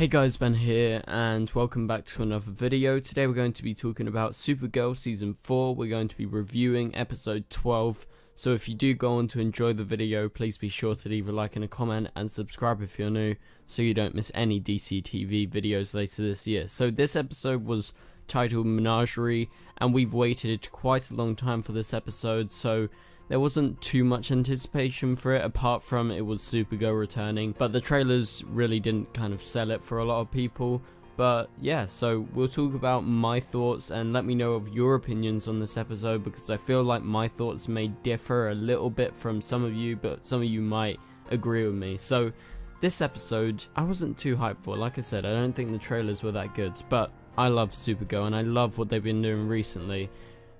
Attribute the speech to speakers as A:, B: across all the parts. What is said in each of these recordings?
A: Hey guys, Ben here, and welcome back to another video. Today we're going to be talking about Supergirl Season 4. We're going to be reviewing Episode 12. So if you do go on to enjoy the video, please be sure to leave a like and a comment, and subscribe if you're new, so you don't miss any DC TV videos later this year. So this episode was titled Menagerie, and we've waited quite a long time for this episode, so there wasn't too much anticipation for it apart from it was Supergirl returning, but the trailers really didn't kind of sell it for a lot of people. But yeah, so we'll talk about my thoughts and let me know of your opinions on this episode because I feel like my thoughts may differ a little bit from some of you, but some of you might agree with me. So this episode, I wasn't too hyped for. Like I said, I don't think the trailers were that good, but I love Supergirl and I love what they've been doing recently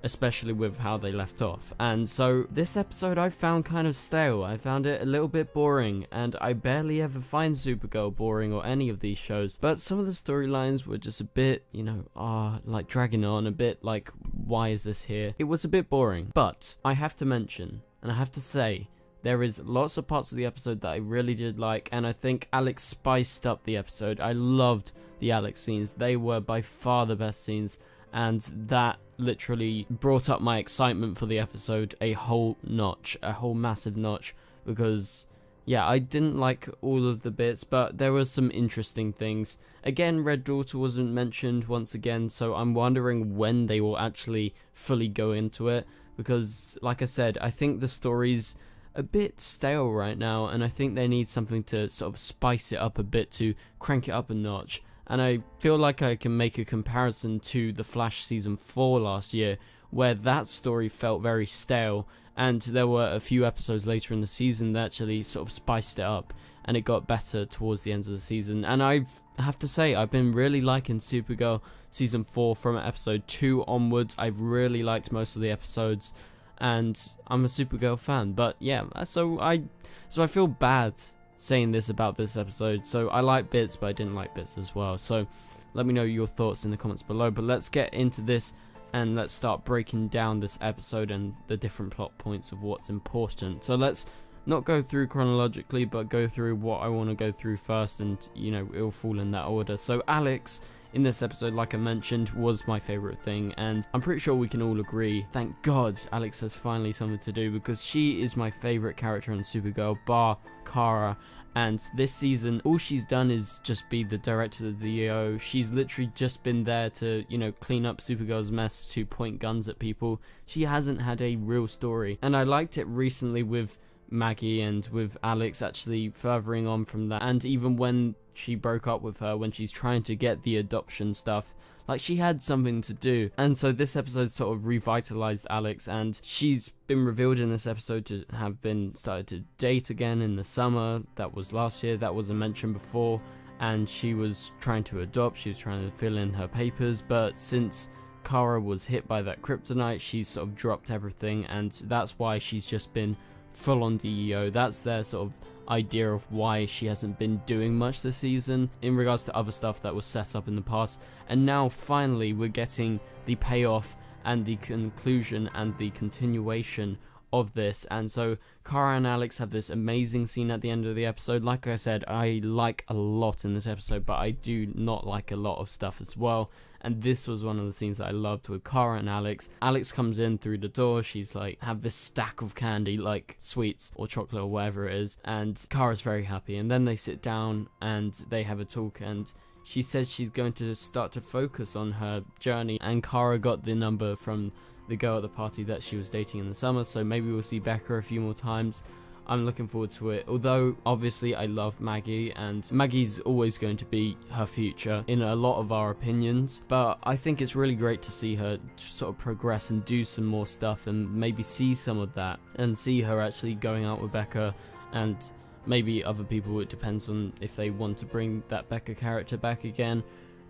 A: especially with how they left off. And so this episode I found kind of stale. I found it a little bit boring, and I barely ever find Supergirl boring or any of these shows. But some of the storylines were just a bit, you know, ah, uh, like dragging on, a bit like, why is this here? It was a bit boring. But I have to mention, and I have to say, there is lots of parts of the episode that I really did like, and I think Alex spiced up the episode. I loved the Alex scenes. They were by far the best scenes, and that literally brought up my excitement for the episode a whole notch, a whole massive notch, because yeah, I didn't like all of the bits, but there were some interesting things. Again, Red Daughter wasn't mentioned once again, so I'm wondering when they will actually fully go into it, because like I said, I think the story's a bit stale right now, and I think they need something to sort of spice it up a bit to crank it up a notch and I feel like I can make a comparison to The Flash Season 4 last year, where that story felt very stale, and there were a few episodes later in the season that actually sort of spiced it up, and it got better towards the end of the season. And I have to say, I've been really liking Supergirl Season 4 from episode 2 onwards. I've really liked most of the episodes, and I'm a Supergirl fan. But yeah, so I, so I feel bad saying this about this episode. So I like bits, but I didn't like bits as well. So let me know your thoughts in the comments below. But let's get into this and let's start breaking down this episode and the different plot points of what's important. So let's not go through chronologically, but go through what I want to go through first, and you know, it'll fall in that order. So Alex in this episode, like I mentioned, was my favourite thing, and I'm pretty sure we can all agree, thank God Alex has finally something to do, because she is my favourite character on Supergirl, bar Kara, and this season, all she's done is just be the director of the DEO. She's literally just been there to, you know, clean up Supergirl's mess, to point guns at people. She hasn't had a real story. And I liked it recently with Maggie and with Alex actually furthering on from that. And even when she broke up with her, when she's trying to get the adoption stuff, like she had something to do. And so this episode sort of revitalized Alex and she's been revealed in this episode to have been started to date again in the summer. That was last year, that wasn't mentioned before. And she was trying to adopt, she was trying to fill in her papers, but since Kara was hit by that kryptonite, she's sort of dropped everything and that's why she's just been full on DEO. That's their sort of idea of why she hasn't been doing much this season in regards to other stuff that was set up in the past. And now finally we're getting the payoff and the conclusion and the continuation of this. And so Kara and Alex have this amazing scene at the end of the episode. Like I said I like a lot in this episode but I do not like a lot of stuff as well. And this was one of the scenes that I loved with Kara and Alex. Alex comes in through the door. She's like have this stack of candy like sweets or chocolate or whatever it is. And Kara's very happy. And then they sit down and they have a talk and she says she's going to start to focus on her journey and Kara got the number from the girl at the party that she was dating in the summer, so maybe we'll see Becca a few more times. I'm looking forward to it. Although, obviously, I love Maggie, and Maggie's always going to be her future in a lot of our opinions. But I think it's really great to see her sort of progress and do some more stuff and maybe see some of that and see her actually going out with Becca and maybe other people. It depends on if they want to bring that Becca character back again.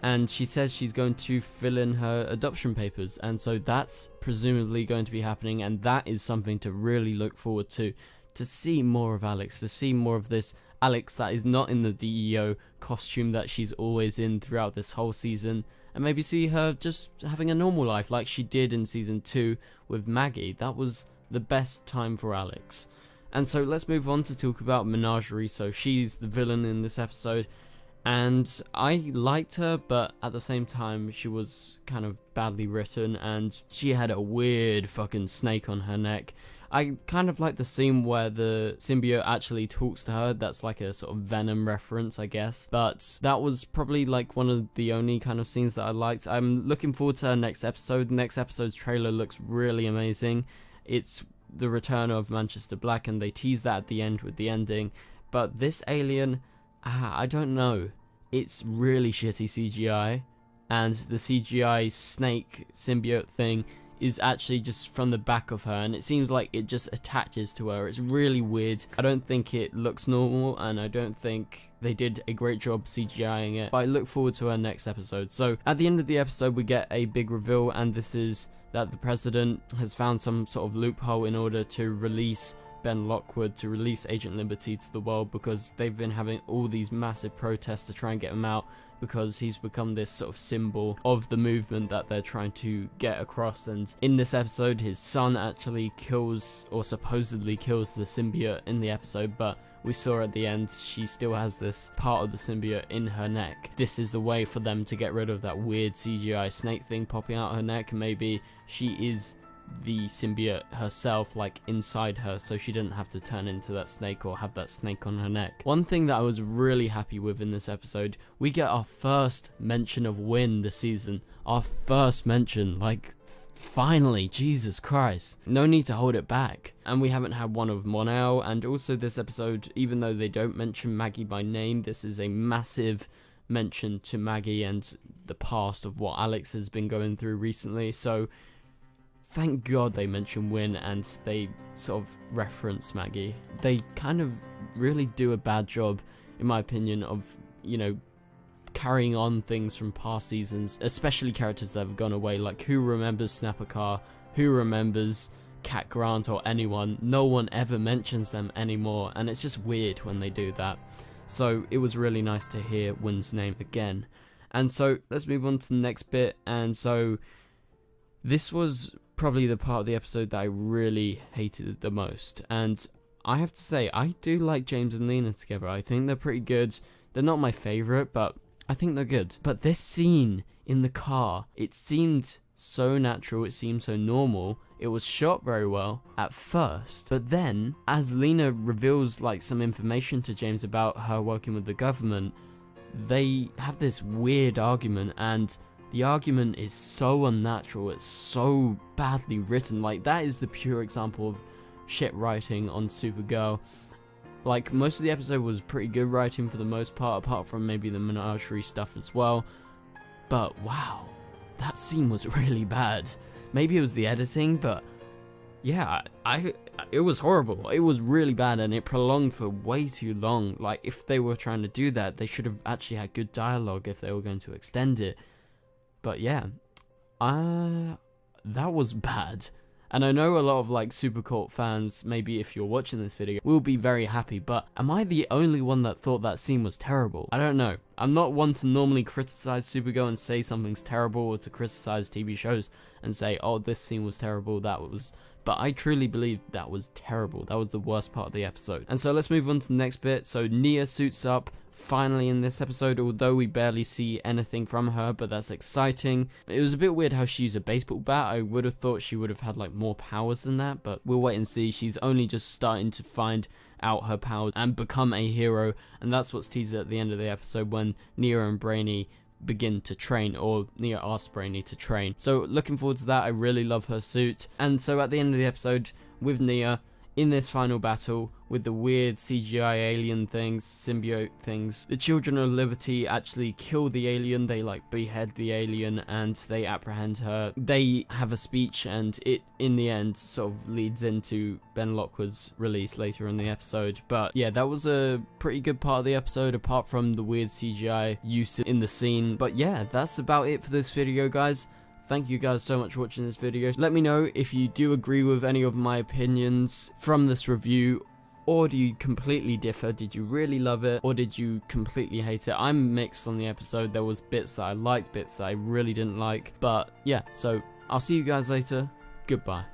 A: And she says she's going to fill in her adoption papers. And so that's presumably going to be happening. And that is something to really look forward to to see more of Alex to see more of this Alex that is not in the DEO costume that she's always in throughout this whole season. And maybe see her just having a normal life like she did in season 2 with Maggie. That was the best time for Alex and so let's move on to talk about Menagerie so she's the villain in this episode and I liked her, but at the same time, she was kind of badly written, and she had a weird fucking snake on her neck. I kind of like the scene where the symbiote actually talks to her. That's like a sort of Venom reference, I guess. But that was probably like one of the only kind of scenes that I liked. I'm looking forward to her next episode. Next episode's trailer looks really amazing. It's the return of Manchester Black, and they tease that at the end with the ending. But this alien, ah, I don't know. It's really shitty CGI, and the CGI snake symbiote thing is actually just from the back of her and it seems like it just attaches to her. It's really weird. I don't think it looks normal and I don't think they did a great job CGIing it. But I look forward to our next episode. So at the end of the episode we get a big reveal and this is that the president has found some sort of loophole in order to release Ben Lockwood to release Agent Liberty to the world because they've been having all these massive protests to try and get him out because he's become this sort of symbol of the movement that they're trying to get across and in this episode his son actually kills or supposedly kills the symbiote in the episode but we saw at the end she still has this part of the symbiote in her neck. This is the way for them to get rid of that weird CGI snake thing popping out her neck. Maybe she is the symbiote herself like inside her so she didn't have to turn into that snake or have that snake on her neck. One thing that I was really happy with in this episode, we get our first mention of Winn this season. Our first mention, like Finally, Jesus Christ. No need to hold it back. And we haven't had one of Mon-El, and also this episode, even though they don't mention Maggie by name, this is a massive mention to Maggie and the past of what Alex has been going through recently. So thank God they mention Winn and they sort of reference Maggie. They kind of really do a bad job, in my opinion, of, you know, carrying on things from past seasons, especially characters that have gone away, like who remembers Snapper Carr, who remembers Cat Grant or anyone, no one ever mentions them anymore, and it's just weird when they do that. So it was really nice to hear Winn's name again. And so let's move on to the next bit, and so this was probably the part of the episode that I really hated the most. And I have to say, I do like James and Lena together. I think they're pretty good. They're not my favourite, but I think they're good. But this scene in the car, it seemed so natural, it seemed so normal. It was shot very well at first, but then as Lena reveals like some information to James about her working with the government, they have this weird argument and the argument is so unnatural, it's so badly written, like that is the pure example of shit writing on Supergirl. Like, most of the episode was pretty good writing for the most part, apart from maybe the menagerie stuff as well. But wow, that scene was really bad. Maybe it was the editing, but yeah, I it was horrible. It was really bad and it prolonged for way too long. Like if they were trying to do that, they should have actually had good dialogue if they were going to extend it. But yeah, uh, that was bad. And I know a lot of like SuperCorp fans, maybe if you're watching this video, will be very happy, but am I the only one that thought that scene was terrible? I don't know. I'm not one to normally criticize Supergirl and say something's terrible or to criticize TV shows and say, oh, this scene was terrible, that was but I truly believe that was terrible. That was the worst part of the episode. And so let's move on to the next bit. So Nia suits up finally in this episode, although we barely see anything from her, but that's exciting. It was a bit weird how she used a baseball bat. I would have thought she would have had like more powers than that, but we'll wait and see. She's only just starting to find out her powers and become a hero, and that's what's teased at the end of the episode when Nia and Brainy begin to train or Nia asks Brainy to train. So looking forward to that. I really love her suit. And so at the end of the episode with Nia, in this final battle with the weird CGI alien things, symbiote things. The Children of Liberty actually kill the alien, they like behead the alien and they apprehend her. They have a speech and it in the end sort of leads into Ben Lockwood's release later in the episode. But yeah, that was a pretty good part of the episode apart from the weird CGI use in the scene. But yeah, that's about it for this video guys. Thank you guys so much for watching this video. Let me know if you do agree with any of my opinions from this review or do you completely differ? Did you really love it or did you completely hate it? I'm mixed on the episode. There was bits that I liked, bits that I really didn't like. But yeah, so I'll see you guys later. Goodbye.